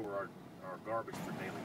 over our, our garbage for daily